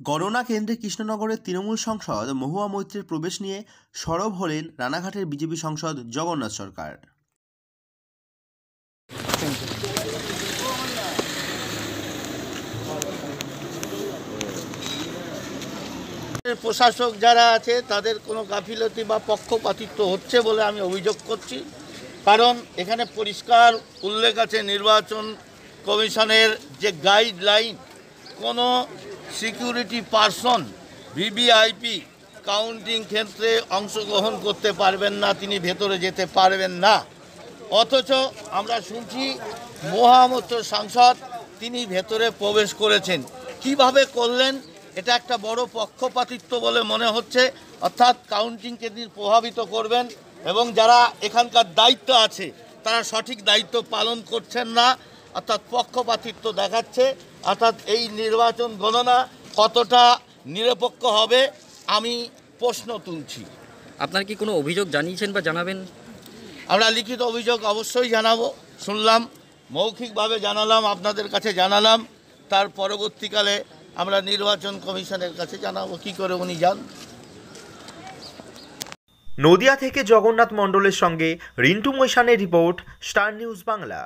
গণনা কেন্দ্রে কৃষ্ণনগরের তৃণমূল সংসদ মহুয়া মৈত্রের প্রবেশ নিয়ে সরব হলেন রানাঘাটের বিজেপি সংসদ জগন্নাথ সরকার। প্রশাসক যারা আছে, তাদের কোনো গাফিলতি বা পক্ষপাতিত্ব হচ্ছে বলে আমি অভিযোগ করছি। কারণ এখানে পরিষ্কার উল্লেখ আছে, নির্বাচন কমিশনের যে গাইডলাইন কোনো সিকিউরিটি পারসন, ভিভিআইপি, কাউন্টিং ক্ষেত্রে অংশগ্রহণ করতে পারবেন না, তিনি ভেতরে যেতে পারবেন না। অথচ আমরা শুনছি মহামত্র সাংসদ, তিনি ভেতরে প্রবেশ করেছেন। কীভাবে করলেন, এটা একটা বড় পক্ষপাতিত্ব বলে মনে হচ্ছে। অর্থাৎ কাউন্টিংকে তিনি প্রভাবিত করবেন এবং যারা এখানকার দায়িত্ব আছে, তারা সঠিক দায়িত্ব পালন করছেন না। অর্থাৎ পক্ষপাতিত্ব দেখাচ্ছে অর্থাৎ এই নির্বাচন গণনা কতটা নিরপেক্ষ হবে আমি প্রশ্ন তুলছি। আপনার কি কোনো অভিযোগ জানিয়েছেন বা জানাবেন? আমরা লিখিত অভিযোগ অবশ্যই জানাব শুনলাম মৌখিকভাবে জানালাম আপনাদের কাছে জানালাম তার পরবর্তীকালে আমরা নির্বাচন কমিশনের কাছে জানাব কি করে উনি যান। নদিয়া থেকে জগন্নাথ মণ্ডলের সঙ্গে রিন্টু মৈশানের রিপোর্ট স্টার নিউজ বাংলা।